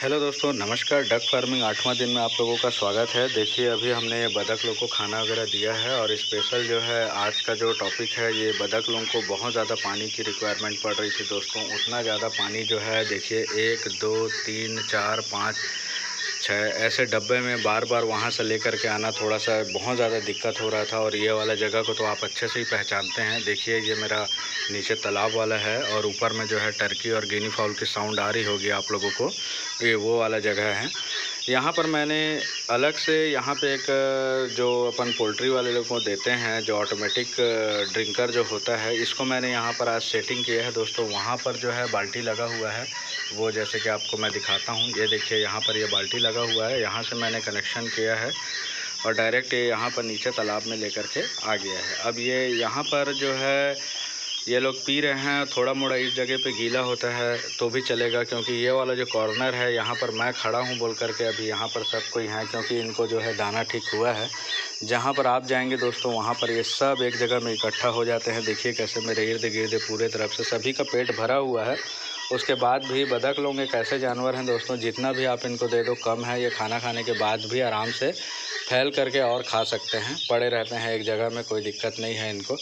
Hello दोस्तों, नमस्कार। Duck farming आठवां दिन में आप लोगों का स्वागत है। देखिए, अभी हमने बदख लोग को खाना वगैरह दिया है और स्पेशल जो है, आज का जो टॉपिक है, ये बदक लोगों को बहुत ज़्यादा पानी की रिक्वायरमेंट पड़ रही थी दोस्तों। उतना ज़्यादा पानी जो है, देखिए, एक, दो, तीन, चार, पाँच छः ऐसे डब्बे में बार बार वहाँ से लेकर के आना थोड़ा सा बहुत ज़्यादा दिक्कत हो रहा था और ये वाला जगह को तो आप अच्छे से ही पहचानते हैं। देखिए, ये मेरा नीचे तालाब वाला है और ऊपर में जो है टर्की और गिनी फाउल की साउंड आ रही होगी आप लोगों को। ये वो वाला जगह है। यहाँ पर मैंने अलग से यहाँ पे एक, जो अपन पोल्ट्री वाले लोगों को देते हैं, जो ऑटोमेटिक ड्रिंकर जो होता है, इसको मैंने यहाँ पर आज सेटिंग किया है। दोस्तों, वहाँ पर जो है बाल्टी लगा हुआ है। वो जैसे कि आपको मैं दिखाता हूँ। ये देखिए, यहाँ पर ये बाल्टी लगा हुआ है। यहाँ से मैंने कनेक्शन किया है और डायरेक्ट ये यहाँ पर नीचे तालाब में लेकर के आ गया है। अब ये यहाँ पर जो है, ये लोग पी रहे हैं, थोड़ा मोड़ा इस जगह पे गीला होता है तो भी चलेगा क्योंकि ये वाला जो कॉर्नर है, यहाँ पर मैं खड़ा हूँ बोल करके अभी यहाँ पर सब कोई है क्योंकि इनको जो है दाना ठीक हुआ है। जहाँ पर आप जाएँगे दोस्तों, वहाँ पर ये सब एक जगह में इकट्ठा हो जाते हैं। देखिए कैसे मेरे इर्द गिर्द पूरे तरफ़ से सभी का पेट भरा हुआ है। उसके बाद भी बदक लोग एक ऐसे जानवर हैं दोस्तों, जितना भी आप इनको दे दो, कम है, ये खाना खाने के बाद भी आराम से फैल करके और खा सकते हैं, पड़े रहते हैं, एक जगह में कोई दिक्कत नहीं है इनको।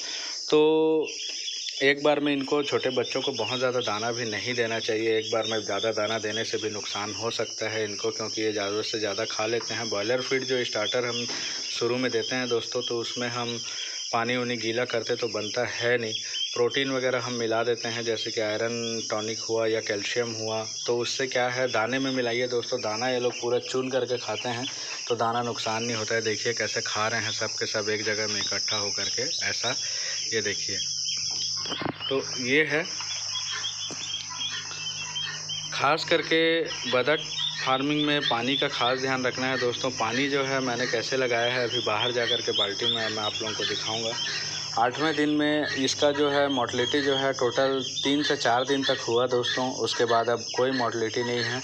तो एक बार में इनको छोटे बच्चों को बहुत ज़्यादा दाना भी नहीं देना चाहिए, एक बार में ज़्यादा दाना देने से भी नुकसान हो सकता है इनको, क्योंकि ये ज़्यादा से ज़्यादा खा लेते हैं। बॉयलर फ़ीड जो स्टार्टर हम शुरू में देते हैं दोस्तों तो उसमें हम पानी उनी गीला करते तो बनता है नहीं। प्रोटीन वगैरह हम मिला देते हैं, जैसे कि आयरन, टॉनिक हुआ या कैल्शियम हुआ तो उससे क्या है, दाने में मिलाइए दोस्तों, दाना ये लोग पूरा चुन करके खाते हैं तो दाना नुकसान नहीं होता है। देखिए कैसे खा रहे हैं सब के सब एक जगह में इकट्ठा होकर के, ऐसा ये देखिए। तो ये है। ख़ास करके बदक फ़ार्मिंग में पानी का खास ध्यान रखना है दोस्तों। पानी जो है मैंने कैसे लगाया है, अभी बाहर जा कर के बाल्टी में मैं आप लोगों को दिखाऊँगा। आठवें दिन में इसका जो है मोटलिटी जो है टोटल तीन से चार दिन तक हुआ दोस्तों। उसके बाद अब कोई मोटलिटी नहीं है।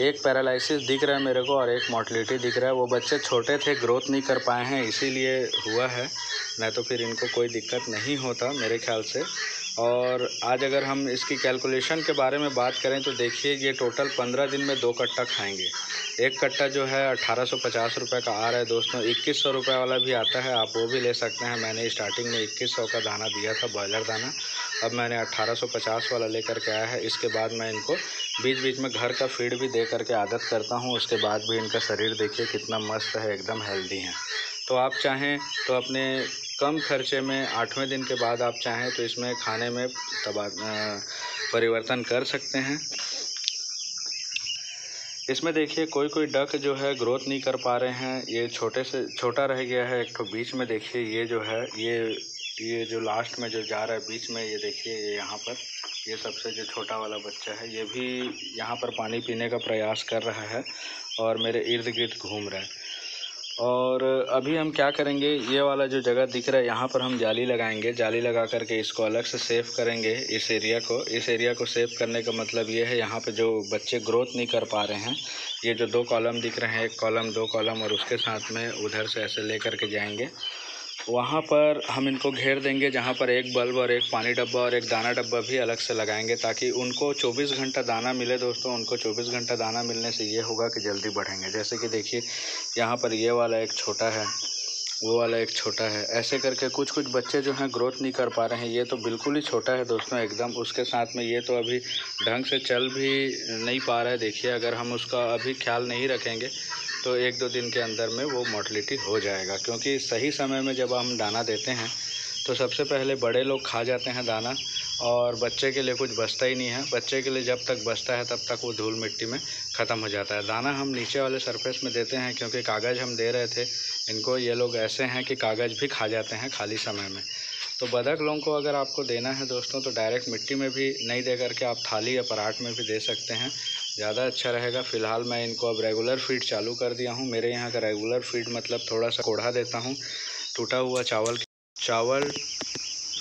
एक पैरालिसिस दिख रहा है मेरे को और एक मोटलिटी दिख रहा है। वो बच्चे छोटे थे ग्रोथ नहीं कर पाए हैं, इसीलिए हुआ है। नहीं तो फिर इनको कोई दिक्कत नहीं होता मेरे ख्याल से। और आज अगर हम इसकी कैलकुलेशन के बारे में बात करें तो देखिए, ये टोटल पंद्रह दिन में दो कट्टा खाएँगे। एक कट्टा जो है अट्ठारह सौ पचास रुपये का आ रहा है दोस्तों। इक्कीस सौ रुपये वाला भी आता है, आप वो भी ले सकते हैं। मैंने स्टार्टिंग में इक्कीस सौ का दाना दिया था बॉयलर दाना। अब मैंने अट्ठारह सौ पचास वाला लेकर के आया है। इसके बाद मैं इनको बीच बीच में घर का फ़ीड भी दे करके आदत करता हूँ। उसके बाद भी इनका शरीर देखिए कितना मस्त है, एकदम हेल्दी है। तो आप चाहें तो अपने कम खर्चे में आठवें दिन के बाद आप चाहें तो इसमें खाने में तबा परिवर्तन कर सकते हैं। इसमें देखिए कोई कोई डक जो है ग्रोथ नहीं कर पा रहे हैं। ये छोटे से, छोटा रह गया है। एक तो बीच में देखिए, ये जो है, ये ये जो लास्ट में जो जा रहा है बीच में, ये देखिए, ये यहाँ पर, ये सबसे जो छोटा वाला बच्चा है, ये भी यहाँ पर पानी पीने का प्रयास कर रहा है और मेरे इर्द गिर्द घूम रहा है। और अभी हम क्या करेंगे? ये वाला जो जगह दिख रहा है, यहाँ पर हम जाली लगाएँगे। जाली लगा करके इसको अलग से सेफ़ करेंगे इस एरिया को। इस एरिया को सेफ़ करने का मतलब ये है, यहाँ पे जो बच्चे ग्रोथ नहीं कर पा रहे हैं, ये जो दो कॉलम दिख रहे हैं, एक कॉलम दो कॉलम और उसके साथ में उधर से ऐसे ले करके जाएँगे। वहाँ पर हम इनको घेर देंगे, जहाँ पर एक बल्ब और एक पानी डब्बा और एक दाना डब्बा भी अलग से लगाएँगे, ताकि उनको 24 घंटा दाना मिले दोस्तों। उनको 24 घंटा दाना मिलने से ये होगा कि जल्दी बढ़ेंगे। जैसे कि देखिए, यहाँ पर ये वाला एक छोटा है, वो वाला एक छोटा है। ऐसे करके कुछ कुछ बच्चे जो हैं ग्रोथ नहीं कर पा रहे हैं। ये तो बिल्कुल ही छोटा है दोस्तों, एकदम। उसके साथ में ये तो अभी ढंग से चल भी नहीं पा रहा है। देखिए, अगर हम उसका अभी ख्याल नहीं रखेंगे तो एक दो दिन के अंदर में वो मोटलिटी हो जाएगा, क्योंकि सही समय में जब हम दाना देते हैं तो सबसे पहले बड़े लोग खा जाते हैं दाना, और बच्चे के लिए कुछ बचता ही नहीं है। बच्चे के लिए जब तक बचता है, तब तक वो धूल मिट्टी में ख़त्म हो जाता है। दाना हम नीचे वाले सरफेस में देते हैं, क्योंकि कागज़ हम दे रहे थे। इनको ये लोग ऐसे हैं कि कागज़ भी खा जाते हैं खाली समय में। तो बदक लोगों को अगर आपको देना है दोस्तों तो डायरेक्ट मिट्टी में भी नहीं दे करके आप थाली या पराठ में भी दे सकते हैं। ज़्यादा अच्छा रहेगा। फ़िलहाल मैं इनको अब रेगुलर फ़ीड चालू कर दिया हूँ। मेरे यहाँ का रेगुलर फ़ीड मतलब थोड़ा सा कोढ़ा देता हूँ। टूटा हुआ चावल चावल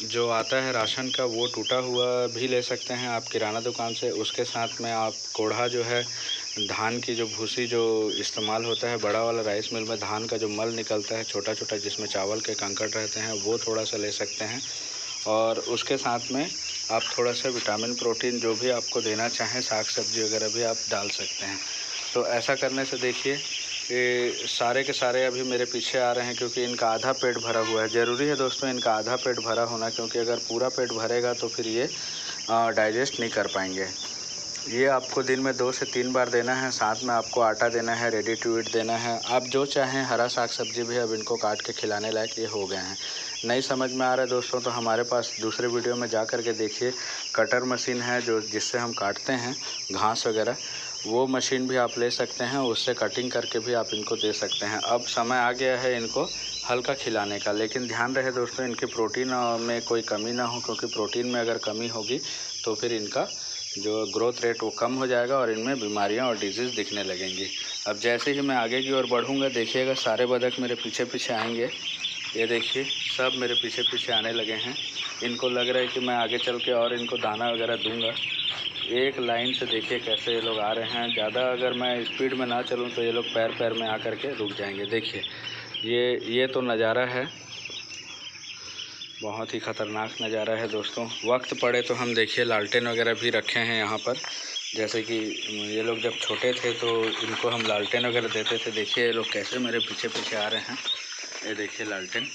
जो आता है राशन का, वो टूटा हुआ भी ले सकते हैं आप किराना दुकान से। उसके साथ में आप कोढ़ा जो है, धान की जो भूसी जो इस्तेमाल होता है, बड़ा वाला राइस मिल में धान का जो मल निकलता है छोटा छोटा जिसमें चावल के कंकड़ रहते हैं, वो थोड़ा सा ले सकते हैं। और उसके साथ में आप थोड़ा सा विटामिन, प्रोटीन जो भी आपको देना चाहें, साग, सब्ज़ी वगैरह भी आप डाल सकते हैं। तो ऐसा करने से देखिए, ये सारे के सारे अभी मेरे पीछे आ रहे हैं क्योंकि इनका आधा पेट भरा हुआ है। ज़रूरी है दोस्तों इनका आधा पेट भरा होना क्योंकि अगर पूरा पेट भरेगा तो फिर ये डाइजेस्ट नहीं कर पाएँगे। ये आपको दिन में दो से तीन बार देना है, साथ में आपको आटा देना है रेडी टू ईट देना है। आप जो चाहें, हरा साग सब्ज़ी भी अब इनको काट के खिलाने लायक ये हो गए हैं। नहीं समझ में आ रहा है दोस्तों तो हमारे पास दूसरे वीडियो में जा कर के देखिए कटर मशीन है जो जिससे हम काटते हैं, घास वगैरह। वो मशीन भी आप ले सकते हैं, उससे कटिंग करके भी आप इनको दे सकते हैं। अब समय आ गया है इनको हल्का खिलाने का, लेकिन ध्यान रहे दोस्तों, इनके प्रोटीन में कोई कमी ना हो, क्योंकि प्रोटीन में अगर कमी होगी तो फिर इनका जो ग्रोथ रेट वो कम हो जाएगा और इनमें बीमारियाँ और डिज़ीज़ दिखने लगेंगी। अब जैसे ही मैं आगे की ओर बढ़ूँगा, देखिएगा सारे बदक मेरे पीछे पीछे आएँगे। ये देखिए, सब मेरे पीछे पीछे आने लगे हैं। इनको लग रहा है कि मैं आगे चल के और इनको दाना वगैरह दूँगा। एक लाइन से देखिए कैसे ये लोग आ रहे हैं। ज़्यादा अगर मैं स्पीड में ना चलूँ तो ये लोग पैर पैर में आ कर के रुक जाएँगे। देखिए, ये ये तो नज़ारा है। बहुत ही ख़तरनाक नज़ारा है दोस्तों। वक्त पड़े तो हम देखिए, लालटेन वगैरह भी रखे हैं यहाँ पर। जैसे कि ये लोग जब छोटे थे तो इनको हम लालटेन वगैरह देते थे। देखिए ये लोग कैसे मेरे पीछे पीछे आ रहे हैं। ये देखिए लालटेन।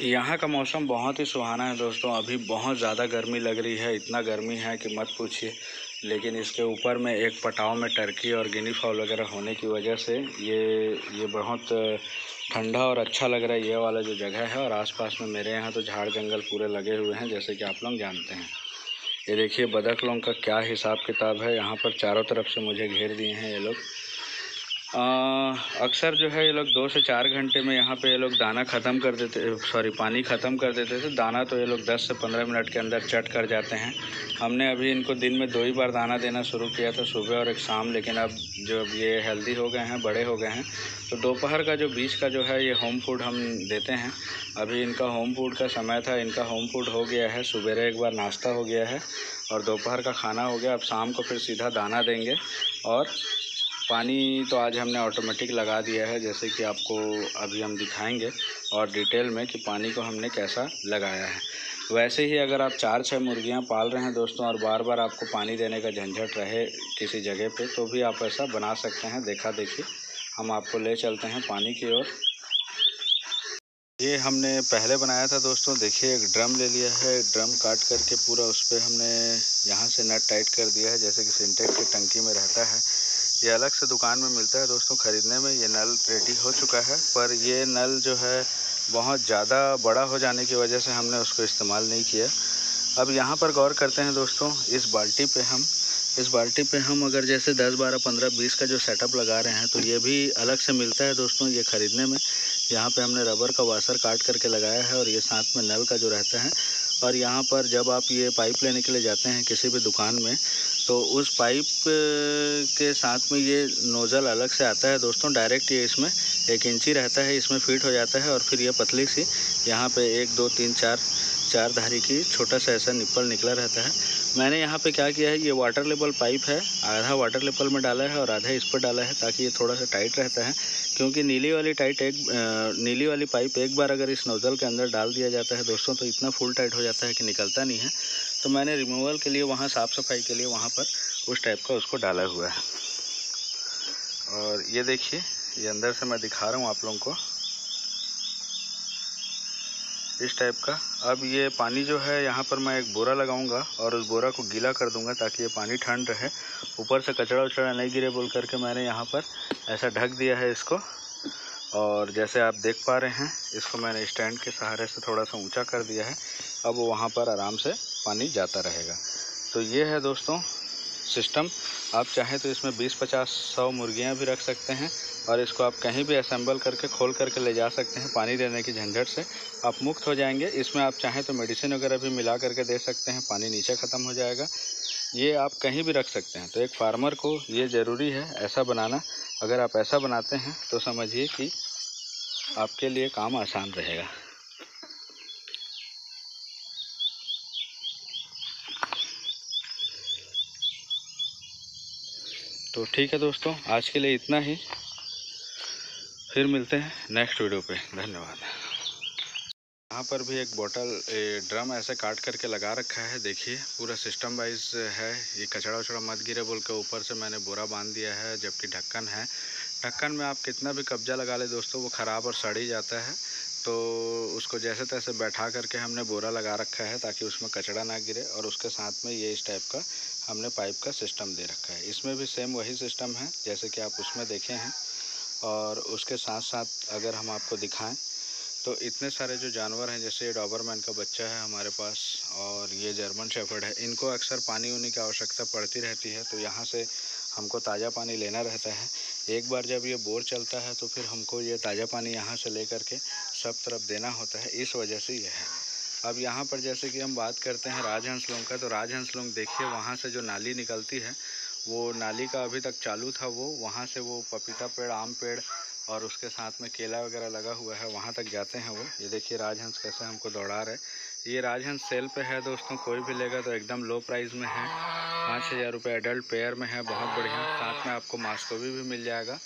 यहाँ का मौसम बहुत ही सुहाना है दोस्तों। अभी बहुत ज़्यादा गर्मी लग रही है। इतना गर्मी है कि मत पूछिए। लेकिन इसके ऊपर में एक पटाव में टर्की और गिनी फॉल वगैरह होने की वजह से ये ये बहुत ठंडा और अच्छा लग रहा है ये वाला जो जगह है और आसपास में मेरे यहाँ तो झाड़ जंगल पूरे लगे हुए हैं जैसे कि आप लोग जानते हैं। ये देखिए बदख लोगों का क्या हिसाब किताब है। यहाँ पर चारों तरफ़ से मुझे घेर दिए हैं ये लोग। अक्सर जो है ये लोग दो से चार घंटे में यहाँ पे ये लोग दाना ख़त्म कर देते, सॉरी, पानी ख़त्म कर देते थे। दाना तो ये लोग 10 से 15 मिनट के अंदर चट कर जाते हैं। हमने अभी इनको दिन में दो ही बार दाना देना शुरू किया था, सुबह और एक शाम, लेकिन अब जो अब ये हेल्दी हो गए हैं, बड़े हो गए हैं। तो दोपहर का जो बीच का जो है ये होम फ़ूड हम देते हैं। अभी इनका होम फ़ूड का समय था, इनका होम फ़ूड हो गया है। सुबह एक बार नाश्ता हो गया है और दोपहर का खाना हो गया। अब शाम को फिर सीधा दाना देंगे और पानी तो आज हमने ऑटोमेटिक लगा दिया है, जैसे कि आपको अभी हम दिखाएँगे और डिटेल में कि पानी को हमने कैसा लगाया है। वैसे ही अगर आप चार छः मुर्गियाँ पाल रहे हैं दोस्तों और बार बार आपको पानी देने का झंझट रहे किसी जगह पे तो भी आप ऐसा बना सकते हैं। देखा देखिए हम आपको ले चलते हैं पानी की ओर। ये हमने पहले बनाया था दोस्तों, देखिए एक ड्रम ले लिया है ड्रम काट करके पूरा उस पर हमने यहाँ से नट टाइट कर दिया है, जैसे कि सिंटेक्स की टंकी में रहता है। ये अलग से दुकान में मिलता है दोस्तों, ख़रीदने में। ये नल रेडी हो चुका है। पर ये नल जो है, बहुत ज़्यादा बड़ा हो जाने की वजह से हमने उसको इस्तेमाल नहीं किया। अब यहाँ पर गौर करते हैं दोस्तों, इस बाल्टी पे हम, इस बाल्टी पे हम अगर जैसे 10 12 15 20 का जो सेटअप लगा रहे हैं तो ये भी अलग से मिलता है दोस्तों ये ख़रीदने में। यहाँ पे हमने रबर का वाशर काट करके लगाया है और ये साथ में नल का जो रहता है। और यहाँ पर जब आप ये पाइप लेने के लिए जाते हैं किसी भी दुकान में तो उस पाइप के साथ में ये नोज़ल अलग से आता है दोस्तों, डायरेक्ट ये इसमें एक इंची रहता है, इसमें फिट हो जाता है और फिर ये पतली सी यहाँ पे एक, दो, तीन, चार चार धारी की छोटा सा ऐसा निप्पल निकला रहता है। मैंने यहाँ पे क्या किया है, ये वाटर लेवल पाइप है, आधा वाटर लेवल में डाला है और आधा इस पर डाला है ताकि ये थोड़ा सा टाइट रहता है, क्योंकि नीली वाली टाइट एक नीली वाली पाइप एक बार अगर इस नोज़ल के अंदर डाल दिया जाता है दोस्तों तो इतना फुल टाइट हो जाता है कि निकलता नहीं है। तो मैंने रिमूवल के लिए वहाँ, साफ़ सफ़ाई के लिए वहाँ पर उस टाइप का उसको डाला हुआ है। और ये देखिए, ये अंदर से मैं दिखा रहा हूँ आप लोगों को। इस टाइप का। अब ये पानी जो है, यहाँ पर मैं एक बोरा लगाऊँगा और उस बोरा को गीला कर दूँगा ताकि ये पानी ठंड रहे। ऊपर से कचड़ा उचड़ा नहीं गिरे बोल करके मैंने यहाँ पर ऐसा ढक दिया है इसको। और जैसे आप देख पा रहे हैं, इसको मैंने स्टैंड के सहारे से थोड़ा सा ऊँचा कर दिया है। अब वो वहाँ पर आराम से पानी जाता रहेगा। तो ये है दोस्तों सिस्टम। आप चाहें तो इसमें 20-50 सौ मुर्गियाँ भी रख सकते हैं और इसको आप कहीं भी असेंबल करके, खोल करके ले जा सकते हैं पानी देने की झंझट से। आप मुक्त हो जाएँगे। इसमें आप चाहें तो मेडिसिन वगैरह भी मिला करके दे सकते हैं। पानी नीचे ख़त्म हो जाएगा। ये आप कहीं भी रख सकते हैं। तो एक फार्मर को ये ज़रूरी है ऐसा बनाना। अगर आप ऐसा बनाते हैं तो समझिए कि आपके लिए काम आसान रहेगा। तो ठीक है दोस्तों, आज के लिए इतना ही। फिर मिलते हैं नेक्स्ट वीडियो पे। धन्यवाद। यहाँ पर भी एक बोतल ड्रम ऐसे काट करके लगा रखा है, देखिए। पूरा सिस्टम वाइज है। ये कचड़ा उचड़ा मत गिरे बोल के ऊपर से मैंने बोरा बाँध दिया है, जबकि ढक्कन है। ढक्कन में आप कितना भी कब्जा लगा ले दोस्तों, वो ख़राब और सड़ ही जाता है। तो उसको जैसे तैसे बैठा करके हमने बोरा लगा रखा है ताकि उसमें कचड़ा ना गिरे और उसके साथ में ये इस टाइप का हमने पाइप का सिस्टम दे रखा है। इसमें भी सेम वही सिस्टम है जैसे कि आप उसमें देखे हैं और उसके साथ साथ अगर हम आपको दिखाएँ तो इतने सारे जो जानवर हैं जैसे ये डॉबरमैन का बच्चा है हमारे पास और ये जर्मन शेफर्ड है, इनको अक्सर पानी उनी की आवश्यकता पड़ती रहती है तो यहाँ से हमको ताज़ा पानी लेना रहता है। एक बार जब ये बोर चलता है तो फिर हमको ये ताज़ा पानी यहाँ से ले करके सब तरफ़ देना होता है, इस वजह से यह है। अब यहाँ पर जैसे कि हम बात करते हैं राजहंस लोग का तो राजहंस लोग देखिए, वहाँ से जो नाली निकलती है, वो नाली का अभी तक चालू था वो, वहाँ से वो पपीता पेड़, आम पेड़ और उसके साथ में केला वगैरह लगा हुआ है, वहाँ तक जाते हैं वो। ये देखिए राजहंस कैसे हमको दौड़ा रहे ये राजहंस सेल पे है दोस्तों, कोई भी लेगा तो एकदम लो प्राइस में है। पाँच हज़ार रुपये एडल्ट पेयर में है, बहुत बढ़िया। साथ में आपको मास्कोवी भी मिल जाएगा।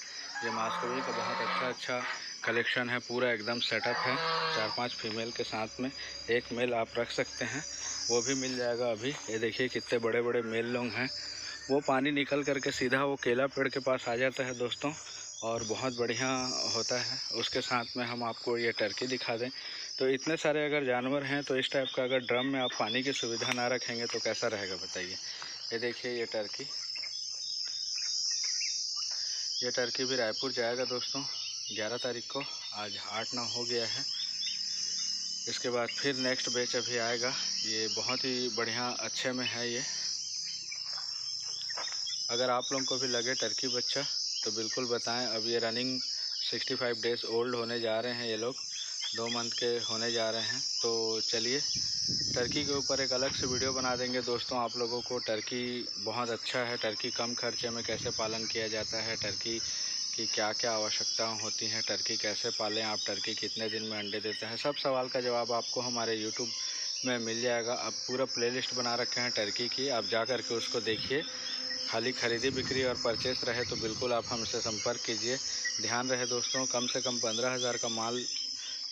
ये मास्कोवी का बहुत अच्छा अच्छा कलेक्शन है, पूरा एकदम सेटअप है। चार पाँच फीमेल के साथ में एक मेल आप रख सकते हैं। वो भी मिल जाएगा अभी। ये देखिए कितने बड़े बड़े मेल लोग हैं। वो पानी निकल करके सीधा वो केला पेड़ के पास आ जाता है दोस्तों और बहुत बढ़िया होता है। उसके साथ में हम आपको ये टर्की दिखा दें। तो इतने सारे अगर जानवर हैं तो इस टाइप का अगर ड्रम में आप पानी की सुविधा ना रखेंगे तो कैसा रहेगा बताइए। ये देखिए ये टर्की ये टर्की भी रायपुर जाएगा दोस्तों। 11 तारीख को, आज आठ नौ हो गया है। इसके बाद फिर नेक्स्ट बैच अभी आएगा। ये बहुत ही बढ़िया अच्छे में है ये। अगर आप लोगों को भी लगे टर्की बच्चा तो बिल्कुल बताएँ। अब ये रनिंग 65 डेज़ ओल्ड होने जा रहे हैं ये लोग। दो मंथ के होने जा रहे हैं। तो चलिए टर्की के ऊपर एक अलग से वीडियो बना देंगे। दोस्तों, आप लोगों को टर्की बहुत अच्छा है। टर्की कम खर्चे में कैसे पालन किया जाता है? टर्की की क्या क्या आवश्यकताएँ होती हैं, टर्की कैसे पालें, आप टर्की कितने दिन में अंडे देते हैं, सब सवाल का जवाब आपको हमारे यूट्यूब में मिल जाएगा। अब पूरा प्लेलिस्ट बना रखे हैं टर्की की, आप जा कर के उसको देखिए। खाली खरीदी, बिक्री और परचेस रहे तो बिल्कुल आप हमसे संपर्क कीजिए। ध्यान रहे दोस्तों, कम से कम पंद्रह हज़ार का माल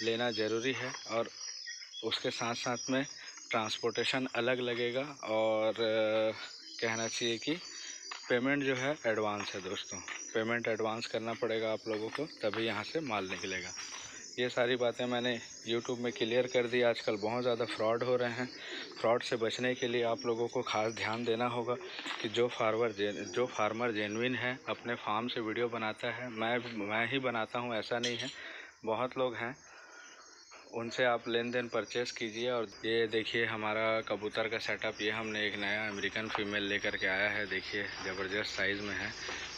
लेना ज़रूरी है और उसके साथ साथ में ट्रांसपोर्टेशन अलग लगेगा और कहना चाहिए कि पेमेंट जो है एडवांस है दोस्तों। पेमेंट एडवांस करना पड़ेगा आप लोगों को, तभी यहाँ से माल निकलेगा। ये सारी बातें मैंने यूट्यूब में क्लियर कर दी। आजकल बहुत ज़्यादा फ्रॉड हो रहे हैं। फ्रॉड से बचने के लिए आप लोगों को खास ध्यान देना होगा कि जो फार्मर जो फार्मर जेनविन है, अपने फार्म से वीडियो बनाता है। मैं मैं ही बनाता हूँ, ऐसा नहीं है। बहुत लोग हैं उनसे आप लेन देन परचेस कीजिए और ये देखिए हमारा कबूतर का सेटअप ये हमने एक नया अमेरिकन फ़ीमेल लेकर के आया है। देखिए, ज़बरदस्त साइज़ में है,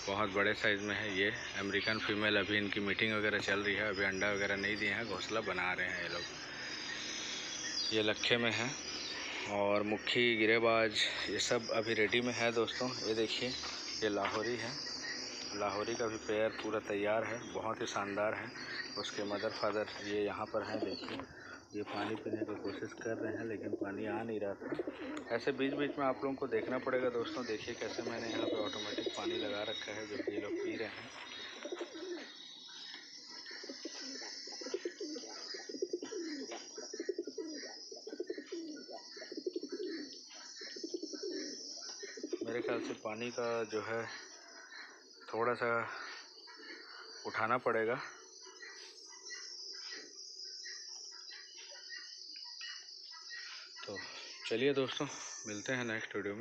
बहुत बड़े साइज़ में है ये। अमेरिकन फ़ीमेल अभी इनकी मीटिंग वगैरह चल रही है, अभी अंडा वगैरह नहीं दिए हैं, घोंसला बना रहे हैं ये लोग। ये लखे में है और मुखी, गिरेबाज, ये सब अभी रेडी में है दोस्तों। ये देखिए, ये लाहौरी है। लाहौरी का भी पेयर पूरा तैयार है, बहुत ही शानदार है। उसके मदर फादर ये यहाँ पर हैं, देखिए। ये पानी पीने की कोशिश कर रहे हैं, लेकिन पानी आ नहीं रहा था। ऐसे बीच बीच में आप लोगों को देखना पड़ेगा दोस्तों, देखिए कैसे मैंने यहाँ पे ऑटोमेटिक पानी लगा रखा है, जो कि ये लोग पी रहे हैं। मेरे ख्याल से पानी का जो है थोड़ा सा उठाना पड़ेगा। तो चलिए दोस्तों मिलते हैं नेक्स्ट वीडियो में।